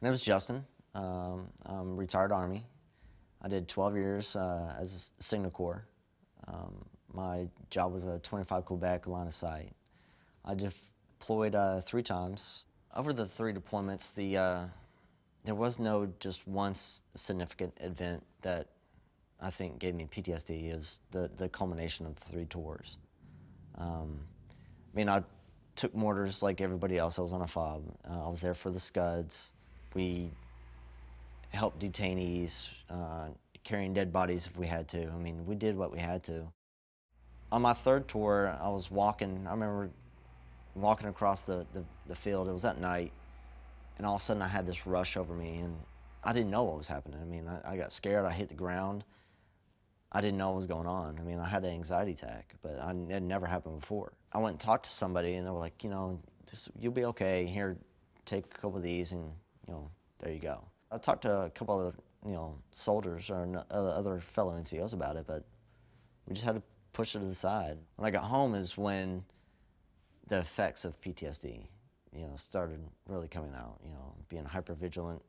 My name is Justin. Um, I'm retired Army. I did 12 years uh, as a Signal Corps. Um, my job was a 25 Quebec line of sight. I deployed uh, three times. Over the three deployments, the uh, there was no just one significant event that I think gave me PTSD. Is the the culmination of the three tours. Um, I mean, I took mortars like everybody else. I was on a fob. Uh, I was there for the Scuds. We helped detainees, uh, carrying dead bodies if we had to. I mean, we did what we had to. On my third tour, I was walking. I remember walking across the, the, the field. It was at night, and all of a sudden I had this rush over me, and I didn't know what was happening. I mean, I, I got scared. I hit the ground. I didn't know what was going on. I mean, I had an anxiety attack, but I, it never happened before. I went and talked to somebody, and they were like, you know, just, you'll be okay. Here, take a couple of these, and you know, there you go. I talked to a couple of you know soldiers or uh, other fellow NCOs about it, but we just had to push it to the side. When I got home is when the effects of PTSD, you know, started really coming out. You know, being hyper vigilant.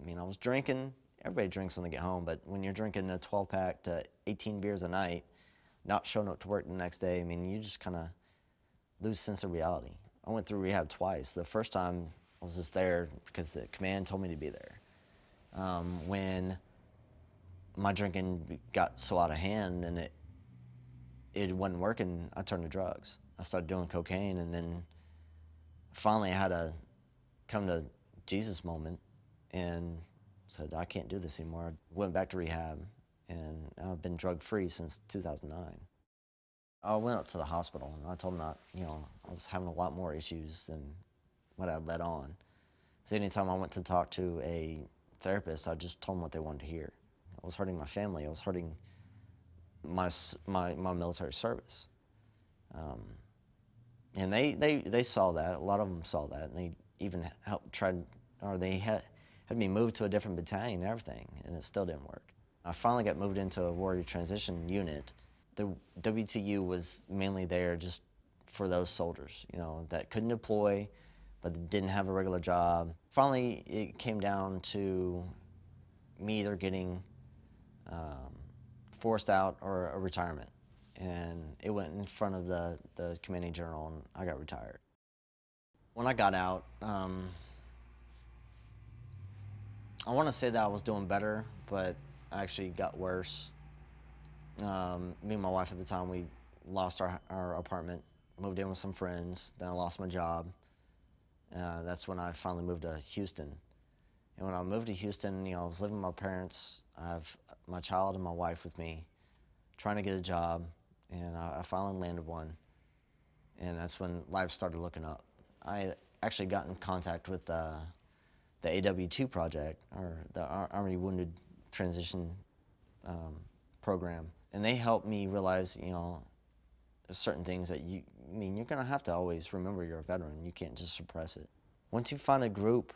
I mean, I was drinking everybody drinks when they get home, but when you're drinking a 12 pack to 18 beers a night, not showing up to work the next day, I mean, you just kind of lose sense of reality. I went through rehab twice. The first time I was just there because the command told me to be there. Um, when my drinking got so out of hand and it it wasn't working, I turned to drugs. I started doing cocaine, and then finally I had a come to Jesus moment, and said, I can't do this anymore. I went back to rehab, and I've been drug free since 2009. I went up to the hospital, and I told them that, you know, I was having a lot more issues than what I'd let on. So anytime I went to talk to a therapist, I just told them what they wanted to hear. I was hurting my family. I was hurting my, my, my military service. Um, and they, they, they saw that. A lot of them saw that, and they even helped try, or they had, had me moved to a different battalion and everything, and it still didn't work. I finally got moved into a warrior transition unit. The WTU was mainly there just for those soldiers, you know, that couldn't deploy, but didn't have a regular job. Finally, it came down to me either getting um, forced out or a retirement. And it went in front of the, the commanding general, and I got retired. When I got out, um, I want to say that I was doing better, but I actually got worse. Um, me and my wife at the time, we lost our, our apartment, moved in with some friends, then I lost my job. Uh, that's when I finally moved to Houston. And when I moved to Houston, you know, I was living with my parents. I have my child and my wife with me, trying to get a job, and I, I finally landed one. And that's when life started looking up. I actually got in contact with uh, the AW2 project, or the Army Wounded Transition um, Program. And they helped me realize, you know, certain things that you, I mean, you're gonna have to always remember you're a veteran. You can't just suppress it. Once you find a group,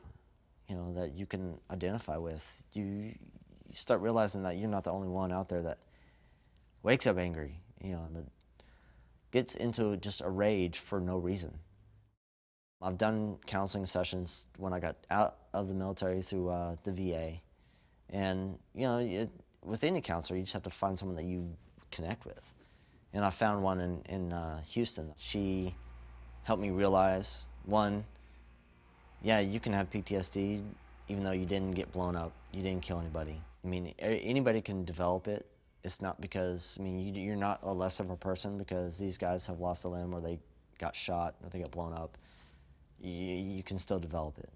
you know, that you can identify with, you, you start realizing that you're not the only one out there that wakes up angry, you know, and gets into just a rage for no reason. I've done counseling sessions when I got out of the military through uh, the VA. And, you know, it, with any counselor, you just have to find someone that you connect with. And I found one in, in uh, Houston. She helped me realize, one, yeah, you can have PTSD even though you didn't get blown up, you didn't kill anybody. I mean, anybody can develop it. It's not because, I mean, you, you're not a less of a person because these guys have lost a limb or they got shot or they got blown up you, you can still develop it.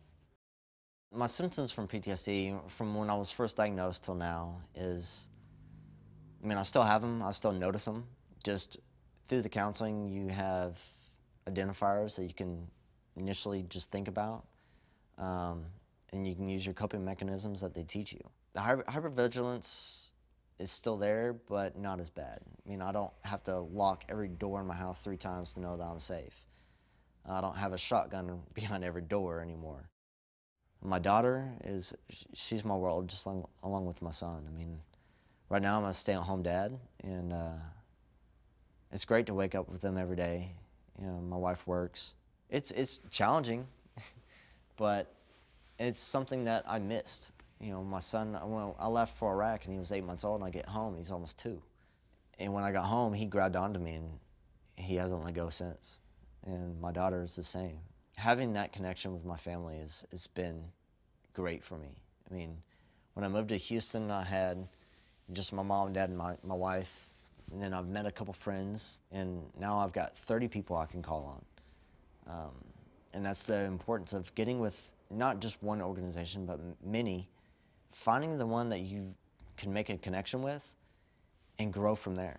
My symptoms from PTSD from when I was first diagnosed till now is, I mean, I still have them, I still notice them. Just through the counseling, you have identifiers that you can initially just think about. Um, and you can use your coping mechanisms that they teach you. The hyper hypervigilance is still there, but not as bad. I mean, I don't have to lock every door in my house three times to know that I'm safe. I don't have a shotgun behind every door anymore. My daughter is, she's my world just along, along with my son. I mean, right now I'm a stay-at-home dad, and uh, it's great to wake up with them every day. You know, my wife works. It's, it's challenging, but it's something that I missed. You know, my son, when I left for Iraq and he was eight months old, and I get home, he's almost two. And when I got home, he grabbed onto me and he hasn't let go since. And my daughter is the same. Having that connection with my family has, has been great for me. I mean, when I moved to Houston, I had just my mom and dad and my, my wife. And then I've met a couple friends, and now I've got 30 people I can call on. Um, and that's the importance of getting with not just one organization, but many, finding the one that you can make a connection with and grow from there.